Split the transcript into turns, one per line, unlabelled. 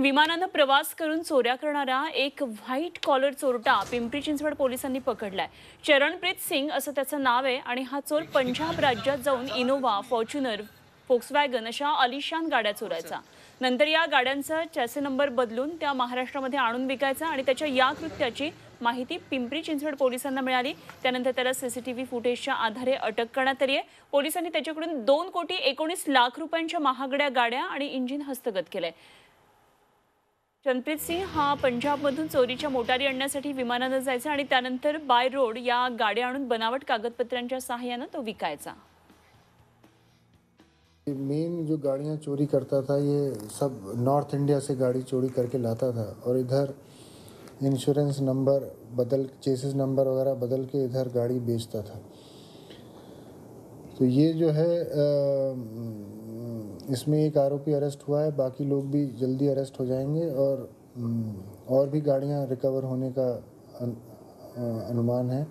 विमानानं प्रवास करून चोऱ्या करणारा एक व्हाईट कॉलर चोरटा पिंपरी चिंचवड पोलिसांनी पकडलाय. चरणप्रीत सिंग असं त्याचं नाव आहे आणि हा चोर पंजाब राज्यात जाऊन इनोव्हा फॉर्च्युनर फोक्सवॅगन अशा अलिशान गाड्या चोरायचा. नंतर या गाड्यांचा चॅसे नंबर बदलून त्या महाराष्ट्रामध्ये आणून विकायचा आणि त्याच्या या कृत्याची माहिती पिंपरी चिंचवड पोलिसांना मिळाली. त्यानंतर त्याला सीसीटीव्ही फुटेजच्या आधारे अटक करण्यात आली आहे. पोलिसांनी त्याच्याकडून दोन कोटी एकोणीस लाख रुपयांच्या महागड्या गाड्या आणि इंजिन हस्तगत केलंय. चनप्रीत सिंग हा पंजाबमधून चोरीच्या मोटारी आणण्यासाठी विमानानं जायचा बाय रोड या गाड्या बनावट कागदपत्रांच्या सहाय्यानं तो विकायचा.
मेन जो गाड़ियाँ चोरी करता था ये सब नॉर्थ इंडिया से गाड़ी चोरी करके लाता था और इधर इंश्योरेंस नंबर बदल चेसिस नंबर वगैरह बदल के इधर गाड़ी बेचता था। तो ये जो है अ, इसमें एक आरोपी अरेस्ट हुआ है, बाकी लोग भी जल्दी अरेस्ट हो जाएँगे और और भी गाड़ियाँ रिकवर होने का अनुमान है।